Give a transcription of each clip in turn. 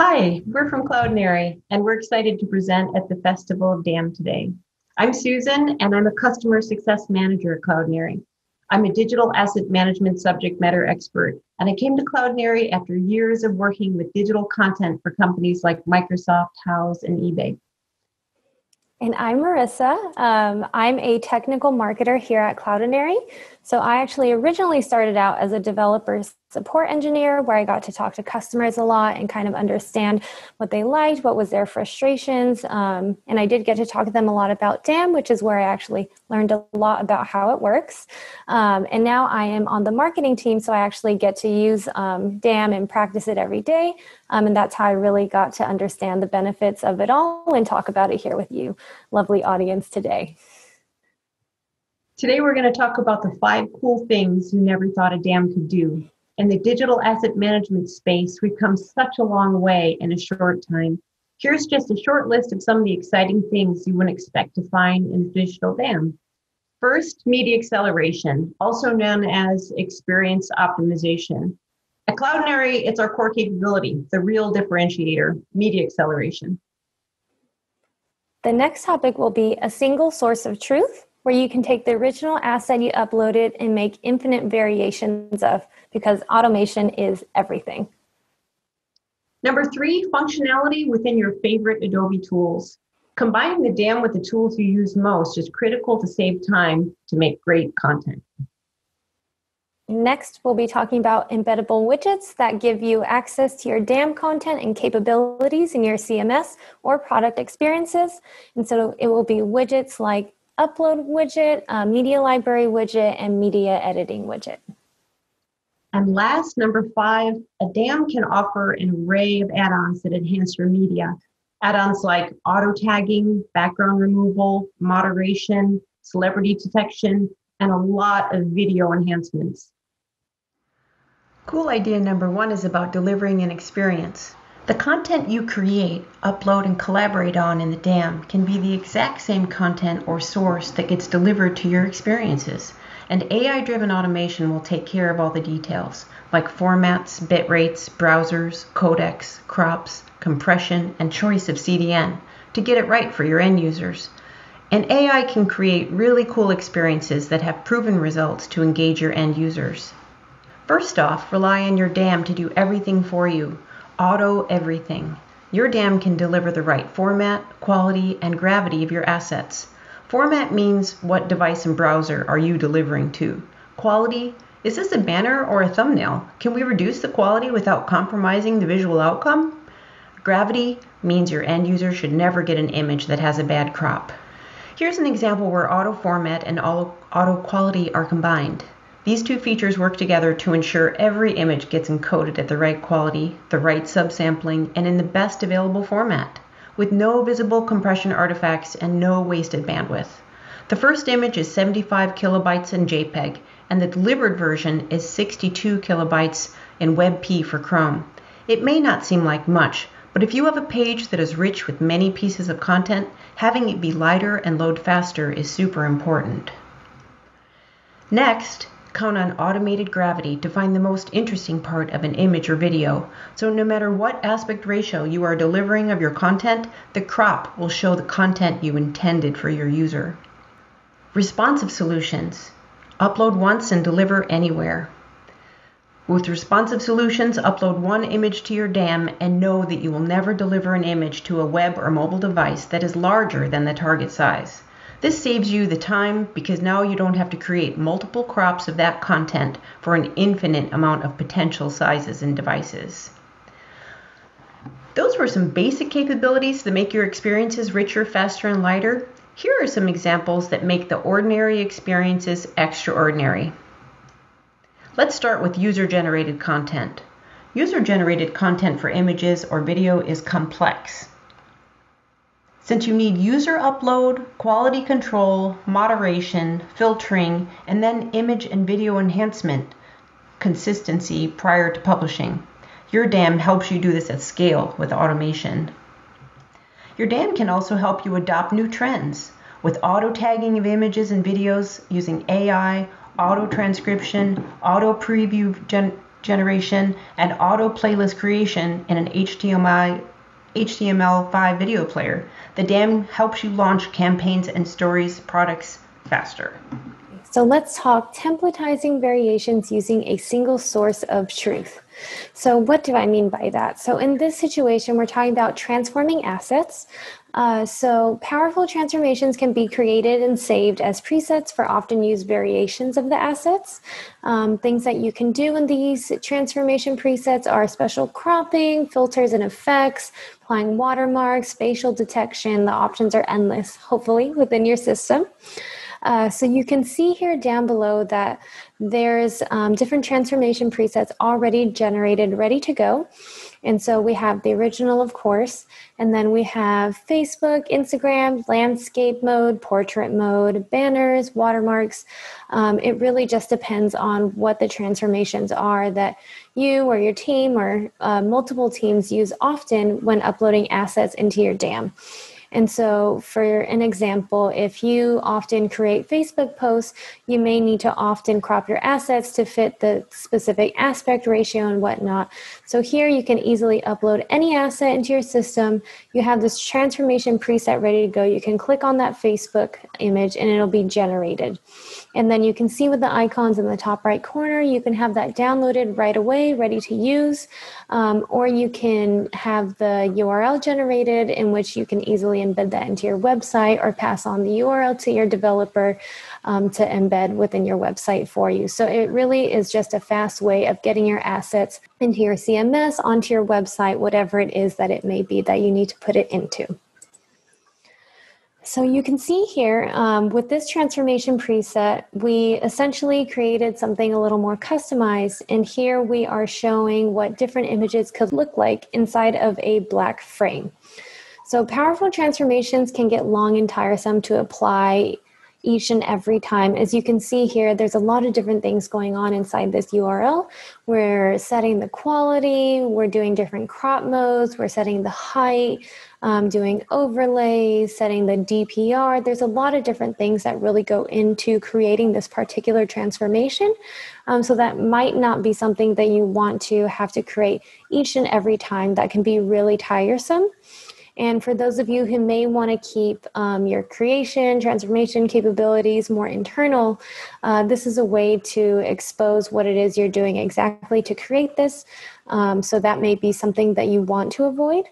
Hi, we're from Cloudinary, and we're excited to present at the Festival of DAM today. I'm Susan, and I'm a customer success manager at Cloudinary. I'm a digital asset management subject matter expert, and I came to Cloudinary after years of working with digital content for companies like Microsoft, Houzz, and eBay. And I'm Marissa. Um, I'm a technical marketer here at Cloudinary. So I actually originally started out as a developer support engineer where I got to talk to customers a lot and kind of understand what they liked, what was their frustrations. Um, and I did get to talk to them a lot about DAM, which is where I actually learned a lot about how it works. Um, and now I am on the marketing team, so I actually get to use um, DAM and practice it every day. Um, and that's how I really got to understand the benefits of it all and talk about it here with you, lovely audience today. Today, we're going to talk about the five cool things you never thought a DAM could do. In the digital asset management space, we've come such a long way in a short time. Here's just a short list of some of the exciting things you wouldn't expect to find in a digital DAM. First, media acceleration, also known as experience optimization. At Cloudinary, it's our core capability, the real differentiator, media acceleration. The next topic will be a single source of truth where you can take the original asset you uploaded and make infinite variations of because automation is everything. Number three, functionality within your favorite Adobe tools. Combining the DAM with the tools you use most is critical to save time to make great content. Next, we'll be talking about embeddable widgets that give you access to your DAM content and capabilities in your CMS or product experiences. And so it will be widgets like upload widget, uh, media library widget, and media editing widget. And last, number five, a DAM can offer an array of add-ons that enhance your media. Add-ons like auto tagging, background removal, moderation, celebrity detection, and a lot of video enhancements. Cool idea number one is about delivering an experience. The content you create, upload, and collaborate on in the DAM can be the exact same content or source that gets delivered to your experiences. And AI driven automation will take care of all the details, like formats, bit rates, browsers, codecs, crops, compression, and choice of CDN, to get it right for your end users. And AI can create really cool experiences that have proven results to engage your end users. First off, rely on your DAM to do everything for you auto everything. Your DAM can deliver the right format, quality, and gravity of your assets. Format means what device and browser are you delivering to. Quality is this a banner or a thumbnail? Can we reduce the quality without compromising the visual outcome? Gravity means your end user should never get an image that has a bad crop. Here's an example where auto format and auto quality are combined. These two features work together to ensure every image gets encoded at the right quality, the right subsampling, and in the best available format, with no visible compression artifacts and no wasted bandwidth. The first image is 75 kilobytes in JPEG, and the delivered version is 62 kilobytes in WebP for Chrome. It may not seem like much, but if you have a page that is rich with many pieces of content, having it be lighter and load faster is super important. Next, count on automated gravity to find the most interesting part of an image or video. So no matter what aspect ratio you are delivering of your content, the crop will show the content you intended for your user. Responsive solutions. Upload once and deliver anywhere. With responsive solutions, upload one image to your DAM and know that you will never deliver an image to a web or mobile device that is larger than the target size. This saves you the time because now you don't have to create multiple crops of that content for an infinite amount of potential sizes and devices. Those were some basic capabilities that make your experiences richer, faster, and lighter. Here are some examples that make the ordinary experiences extraordinary. Let's start with user generated content. User generated content for images or video is complex. Since you need user upload, quality control, moderation, filtering, and then image and video enhancement consistency prior to publishing. Your DAM helps you do this at scale with automation. Your DAM can also help you adopt new trends with auto tagging of images and videos using AI, auto transcription, auto preview gen- generation, and auto playlist creation in an HTML, HTML5 video player. The DAM helps you launch campaigns and stories products faster. So let's talk templatizing variations using a single source of truth. So, what do I mean by that? So, in this situation, we're talking about transforming assets. Uh, so, powerful transformations can be created and saved as presets for often used variations of the assets. Um, things that you can do in these transformation presets are special cropping, filters and effects, applying watermarks, facial detection. The options are endless, hopefully, within your system. Uh, so you can see here down below that there's um, different transformation presets already generated, ready to go. And so we have the original, of course, and then we have Facebook, Instagram, landscape mode, portrait mode, banners, watermarks. Um, it really just depends on what the transformations are that you or your team or uh, multiple teams use often when uploading assets into your DAM. And so, for an example, if you often create Facebook posts, you may need to often crop your assets to fit the specific aspect ratio and whatnot. So, here you can easily upload any asset into your system. You have this transformation preset ready to go. You can click on that Facebook image and it'll be generated. And then you can see with the icons in the top right corner, you can have that downloaded right away, ready to use, um, or you can have the URL generated in which you can easily embed that into your website or pass on the URL to your developer um, to embed within your website for you. So it really is just a fast way of getting your assets into your CMS, onto your website, whatever it is that it may be that you need to put it into. So you can see here um, with this transformation preset, we essentially created something a little more customized. And here we are showing what different images could look like inside of a black frame. So, powerful transformations can get long and tiresome to apply each and every time. As you can see here, there's a lot of different things going on inside this URL. We're setting the quality, we're doing different crop modes, we're setting the height, um, doing overlays, setting the DPR. There's a lot of different things that really go into creating this particular transformation. Um, so that might not be something that you want to have to create each and every time. That can be really tiresome. And for those of you who may want to keep um, your creation, transformation capabilities more internal, uh, this is a way to expose what it is you're doing exactly to create this. Um, so that may be something that you want to avoid.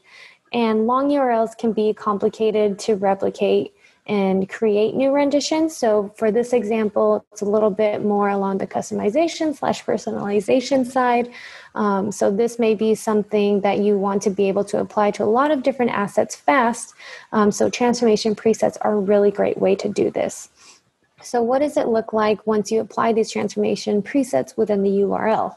And long URLs can be complicated to replicate and create new renditions. So for this example, it's a little bit more along the customization slash personalization side. Um, so this may be something that you want to be able to apply to a lot of different assets fast. Um, so transformation presets are a really great way to do this. So what does it look like once you apply these transformation presets within the URL?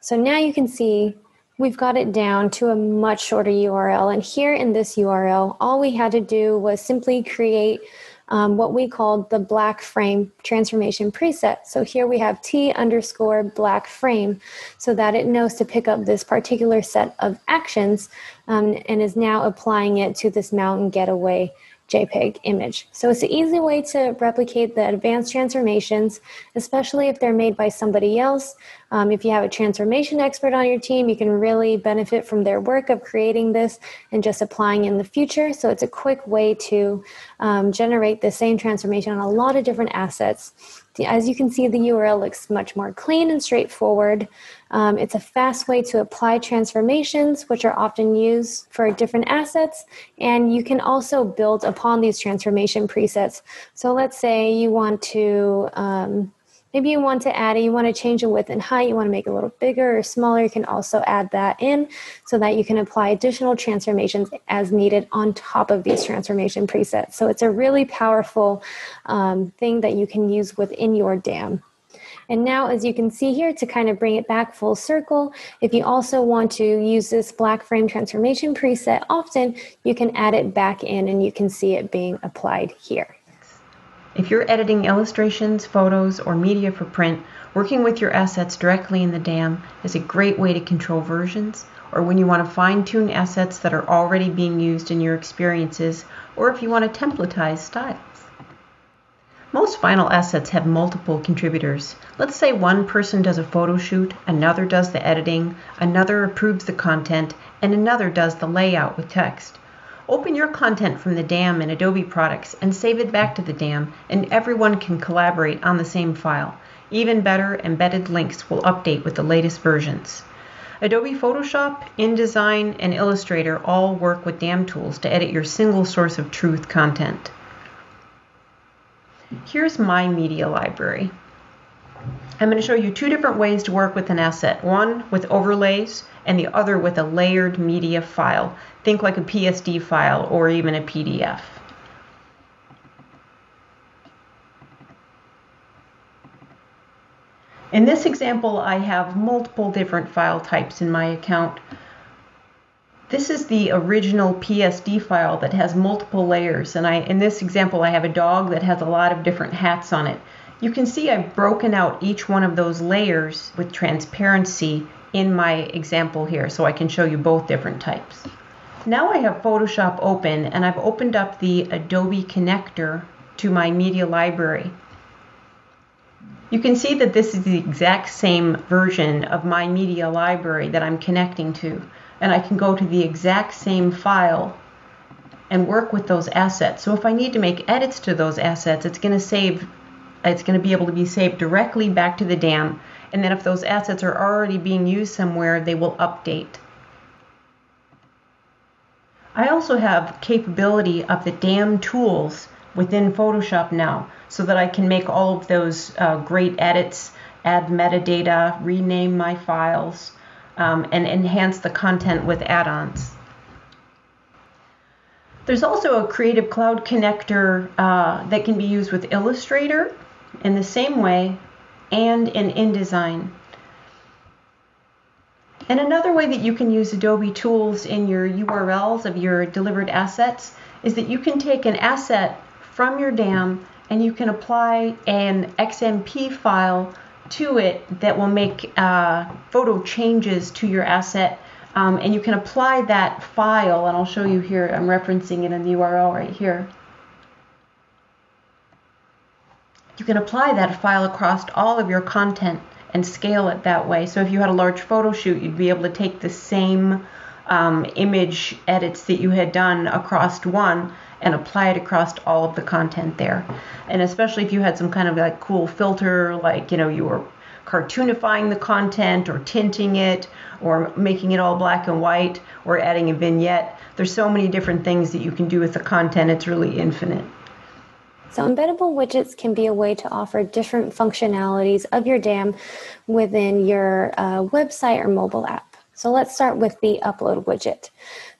So now you can see we've got it down to a much shorter URL. And here in this URL, all we had to do was simply create um, what we called the black frame transformation preset. So here we have T underscore black frame so that it knows to pick up this particular set of actions um, and is now applying it to this mountain getaway JPEG image. So it's an easy way to replicate the advanced transformations, especially if they're made by somebody else. Um, if you have a transformation expert on your team, you can really benefit from their work of creating this and just applying in the future. So it's a quick way to um, generate the same transformation on a lot of different assets. As you can see, the URL looks much more clean and straightforward. Um, it's a fast way to apply transformations, which are often used for different assets. And you can also build upon these transformation presets. So let's say you want to um, Maybe you want to add it, you want to change the width and height, you want to make it a little bigger or smaller, you can also add that in so that you can apply additional transformations as needed on top of these transformation presets. So it's a really powerful um, thing that you can use within your DAM. And now, as you can see here, to kind of bring it back full circle, if you also want to use this black frame transformation preset often, you can add it back in and you can see it being applied here. If you're editing illustrations, photos, or media for print, working with your assets directly in the DAM is a great way to control versions, or when you want to fine tune assets that are already being used in your experiences, or if you want to templatize styles. Most final assets have multiple contributors. Let's say one person does a photo shoot, another does the editing, another approves the content, and another does the layout with text. Open your content from the DAM in Adobe products and save it back to the DAM, and everyone can collaborate on the same file. Even better, embedded links will update with the latest versions. Adobe Photoshop, InDesign, and Illustrator all work with DAM tools to edit your single source of truth content. Here's my media library. I'm going to show you two different ways to work with an asset. One with overlays and the other with a layered media file. Think like a PSD file or even a PDF. In this example, I have multiple different file types in my account. This is the original PSD file that has multiple layers. And I, in this example, I have a dog that has a lot of different hats on it. You can see I've broken out each one of those layers with transparency in my example here, so I can show you both different types. Now I have Photoshop open and I've opened up the Adobe connector to my media library. You can see that this is the exact same version of my media library that I'm connecting to. And I can go to the exact same file and work with those assets. So if I need to make edits to those assets, it's going to save, it's going to be able to be saved directly back to the DAM. And then if those assets are already being used somewhere, they will update. I also have capability of the DAM tools within Photoshop now so that I can make all of those uh, great edits, add metadata, rename my files, um, and enhance the content with add-ons. There's also a Creative Cloud connector uh, that can be used with Illustrator in the same way and in InDesign. And another way that you can use Adobe tools in your URLs of your delivered assets is that you can take an asset from your DAM and you can apply an XMP file to it that will make uh, photo changes to your asset. Um, and you can apply that file, and I'll show you here, I'm referencing it in the URL right here. You can apply that file across all of your content and scale it that way. So if you had a large photo shoot, you'd be able to take the same um, image edits that you had done across one and apply it across all of the content there. And especially if you had some kind of like cool filter, like, you know, you were cartoonifying the content or tinting it or making it all black and white or adding a vignette. There's so many different things that you can do with the content, it's really infinite. So, embeddable widgets can be a way to offer different functionalities of your DAM within your uh, website or mobile app. So, let's start with the upload widget.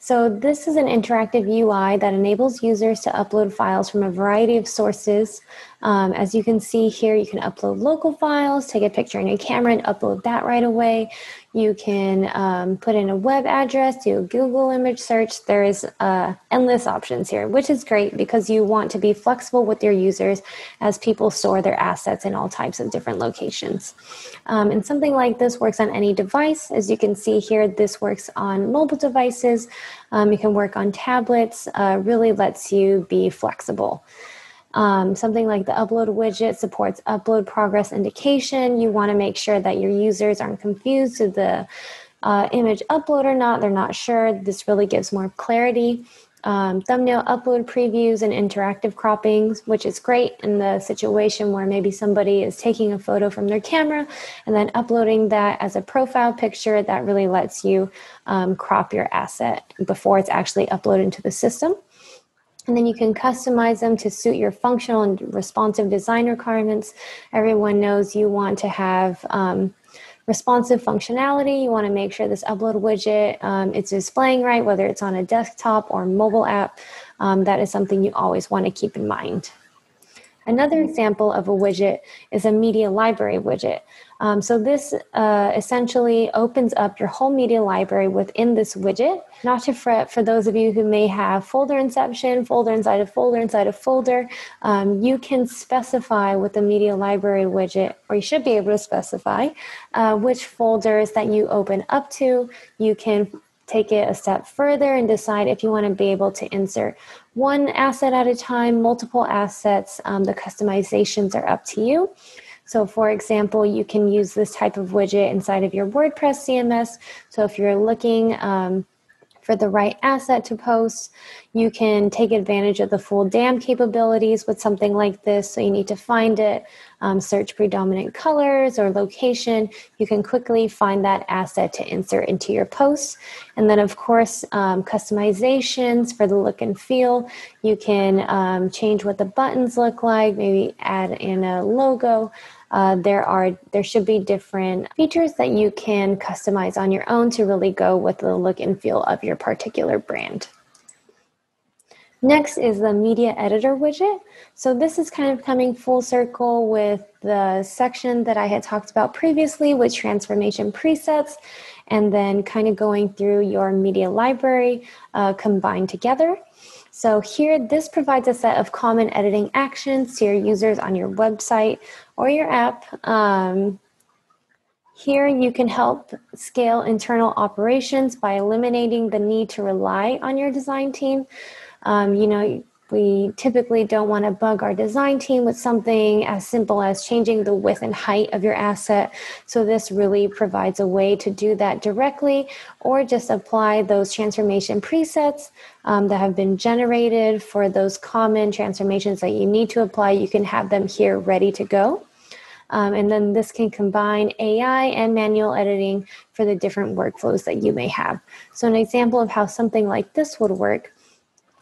So this is an interactive UI that enables users to upload files from a variety of sources. Um, as you can see here, you can upload local files, take a picture in your camera and upload that right away. You can um, put in a web address, do a Google image search. There is uh, endless options here, which is great because you want to be flexible with your users as people store their assets in all types of different locations. Um, and something like this works on any device. As you can see here, this works on mobile devices. Um, you can work on tablets, uh, really lets you be flexible. Um, something like the upload widget supports upload progress indication. You want to make sure that your users aren't confused to the uh, image upload or not. They're not sure. This really gives more clarity. Um, thumbnail upload previews and interactive croppings, which is great in the situation where maybe somebody is taking a photo from their camera and then uploading that as a profile picture. That really lets you um, crop your asset before it's actually uploaded into the system. And then you can customize them to suit your functional and responsive design requirements. Everyone knows you want to have um, responsive functionality. You want to make sure this upload widget um, it's displaying right, whether it's on a desktop or mobile app. Um, that is something you always want to keep in mind. Another example of a widget is a media library widget. Um, so this uh, essentially opens up your whole media library within this widget. Not to fret for those of you who may have folder inception, folder inside a folder inside a folder, um, you can specify with the media library widget, or you should be able to specify uh, which folders that you open up to. You can take it a step further and decide if you want to be able to insert one asset at a time, multiple assets. Um, the customizations are up to you. So, for example, you can use this type of widget inside of your WordPress CMS. So, if you're looking um, for the right asset to post. You can take advantage of the full DAM capabilities with something like this. So you need to find it, um, search predominant colors or location. You can quickly find that asset to insert into your posts. And then, of course, um, customizations for the look and feel. You can um, change what the buttons look like, maybe add in a logo. Uh, there are there should be different features that you can customize on your own to really go with the look and feel of your particular brand. Next is the media editor widget. So this is kind of coming full circle with the section that I had talked about previously with transformation presets and then kind of going through your media library uh, combined together. So here, this provides a set of common editing actions to your users on your website or your app. Um, here, you can help scale internal operations by eliminating the need to rely on your design team. Um, you know, we typically don't want to bug our design team with something as simple as changing the width and height of your asset. So, this really provides a way to do that directly or just apply those transformation presets um, that have been generated for those common transformations that you need to apply. You can have them here ready to go. Um, and then this can combine AI and manual editing for the different workflows that you may have. So, an example of how something like this would work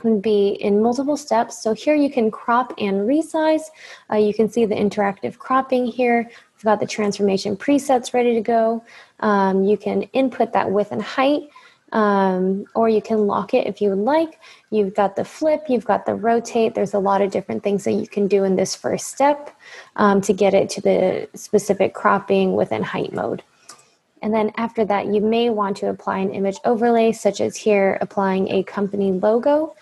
would be in multiple steps. So here you can crop and resize. Uh, you can see the interactive cropping here. We've got the transformation presets ready to go. Um, you can input that width and height, um, or you can lock it if you would like. You've got the flip, you've got the rotate. There's a lot of different things that you can do in this first step um, to get it to the specific cropping within height mode. And then after that, you may want to apply an image overlay, such as here applying a company logo.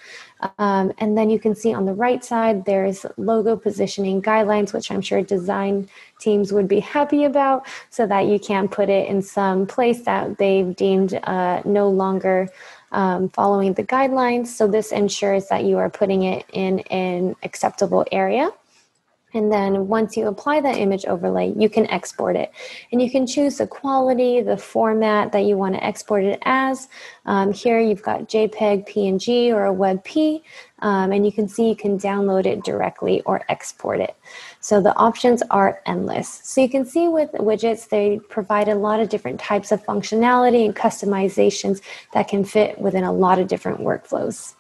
Um, and then you can see on the right side, there's logo positioning guidelines, which I'm sure design teams would be happy about, so that you can put it in some place that they've deemed uh, no longer um, following the guidelines. So this ensures that you are putting it in an acceptable area. And then once you apply that image overlay, you can export it. And you can choose the quality, the format that you want to export it as. Um, here you've got JPEG, PNG, or a WebP. Um, and you can see you can download it directly or export it. So the options are endless. So you can see with widgets, they provide a lot of different types of functionality and customizations that can fit within a lot of different workflows.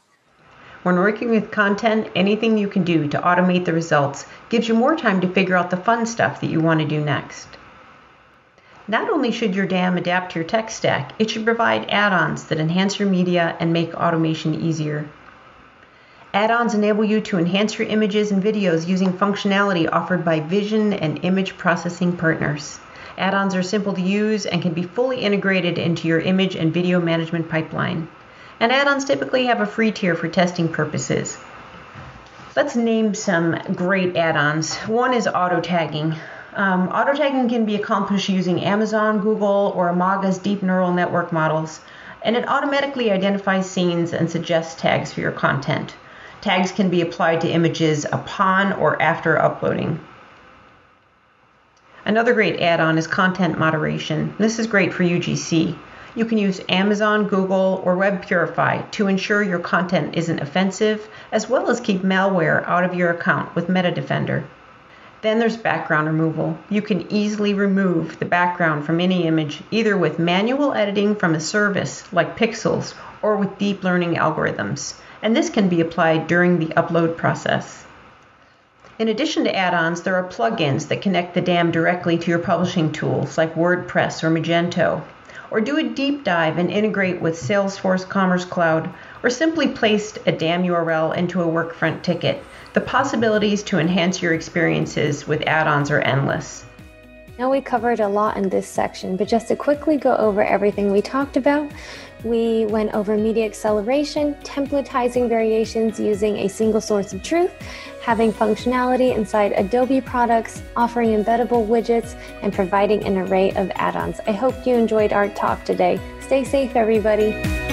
When working with content, anything you can do to automate the results gives you more time to figure out the fun stuff that you want to do next. Not only should your DAM adapt to your tech stack, it should provide add ons that enhance your media and make automation easier. Add ons enable you to enhance your images and videos using functionality offered by vision and image processing partners. Add ons are simple to use and can be fully integrated into your image and video management pipeline and add-ons typically have a free tier for testing purposes. Let's name some great add-ons. One is auto tagging. Um, auto tagging can be accomplished using Amazon, Google, or Imagga's deep neural network models, and it automatically identifies scenes and suggests tags for your content. Tags can be applied to images upon or after uploading. Another great add on is content moderation. This is great for UGC. You can use Amazon, Google, or Web Purify to ensure your content isn't offensive, as well as keep malware out of your account with MetaDefender. Then there's background removal. You can easily remove the background from any image either with manual editing from a service like Pixelz or with deep learning algorithms, and this can be applied during the upload process. In addition to add ons, there are plugins that connect the DAM directly to your publishing tools like WordPress or Magento or do a deep dive and integrate with Salesforce Commerce Cloud, or simply place a DAM URL into a Workfront ticket. The possibilities to enhance your experiences with add ons are endless. Now, we covered a lot in this section, but just to quickly go over everything we talked about, we went over media acceleration, templatizing variations using a single source of truth, having functionality inside Adobe products, offering embeddable widgets, and providing an array of add ons. I hope you enjoyed our talk today. Stay safe, everybody.